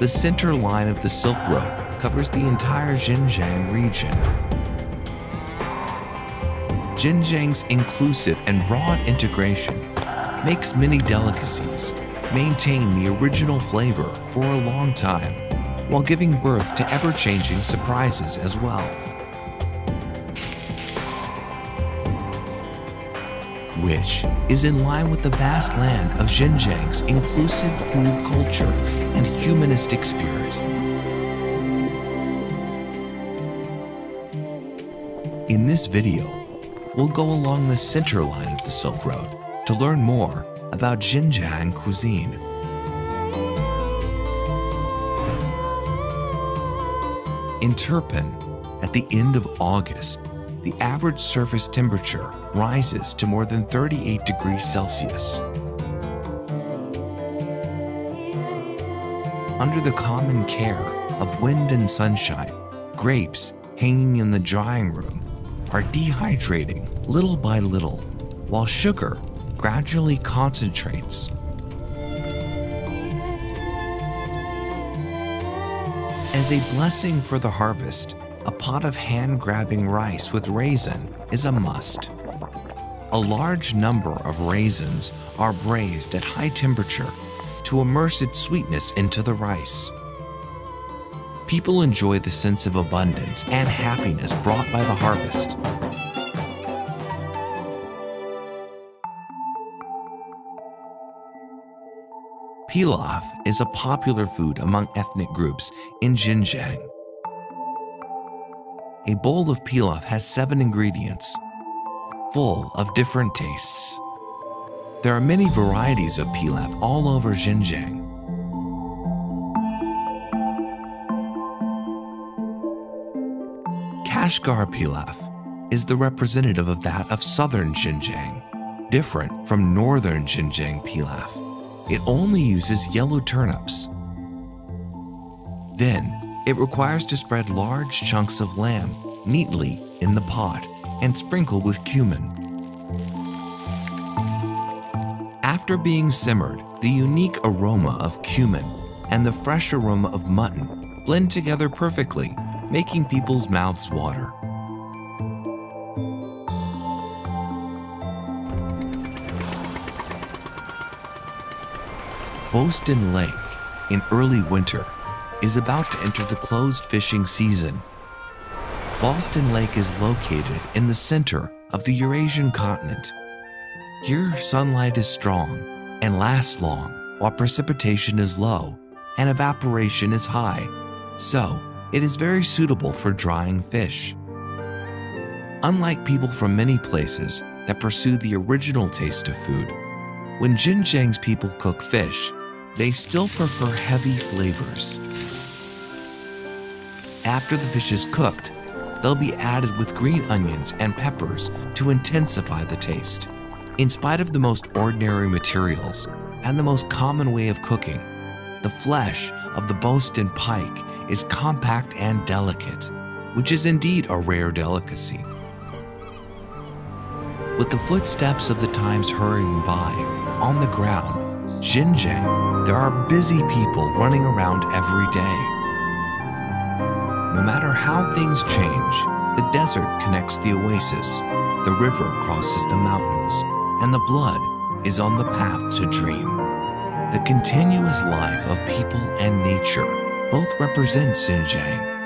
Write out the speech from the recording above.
The center line of the Silk Road covers the entire Xinjiang region. Xinjiang's inclusive and broad integration makes many delicacies maintain the original flavor for a long time while giving birth to ever-changing surprises as well. Which is in line with the vast land of Xinjiang's inclusive food culture and humanistic spirit. In this video, we'll go along the center line of the Silk Road to learn more about Xinjiang cuisine. In Turpan, at the end of August, the average surface temperature rises to more than 38 degrees Celsius. Under the common care of wind and sunshine, grapes hanging in the drying room are dehydrating little by little, while sugar gradually concentrates. As a blessing for the harvest, a pot of hand-grabbing rice with raisin is a must. A large number of raisins are braised at high temperature to immerse its sweetness into the rice. People enjoy the sense of abundance and happiness brought by the harvest. Pilaf is a popular food among ethnic groups in Xinjiang. A bowl of pilaf has seven ingredients, full of different tastes. There are many varieties of pilaf all over Xinjiang. Kashgar pilaf is the representative of that of southern Xinjiang, different from northern Xinjiang pilaf it only uses yellow turnips. Then, it requires to spread large chunks of lamb neatly in the pot and sprinkle with cumin. After being simmered, the unique aroma of cumin and the fresh aroma of mutton blend together perfectly, making people's mouths water. Bosten Lake, in early winter, is about to enter the closed fishing season. Bosten Lake is located in the center of the Eurasian continent. Here, sunlight is strong and lasts long, while precipitation is low and evaporation is high, so it is very suitable for drying fish. Unlike people from many places that pursue the original taste of food, when Xinjiang's people cook fish, they still prefer heavy flavors. After the fish is cooked, they'll be added with green onions and peppers to intensify the taste. In spite of the most ordinary materials and the most common way of cooking, the flesh of the Bosten pike is compact and delicate, which is indeed a rare delicacy. With the footsteps of the times hurrying by, on the ground, Xinjiang, there are busy people running around every day. How things change, the desert connects the oasis, the river crosses the mountains, and the blood is on the path to dream. The continuous life of people and nature both represent Xinjiang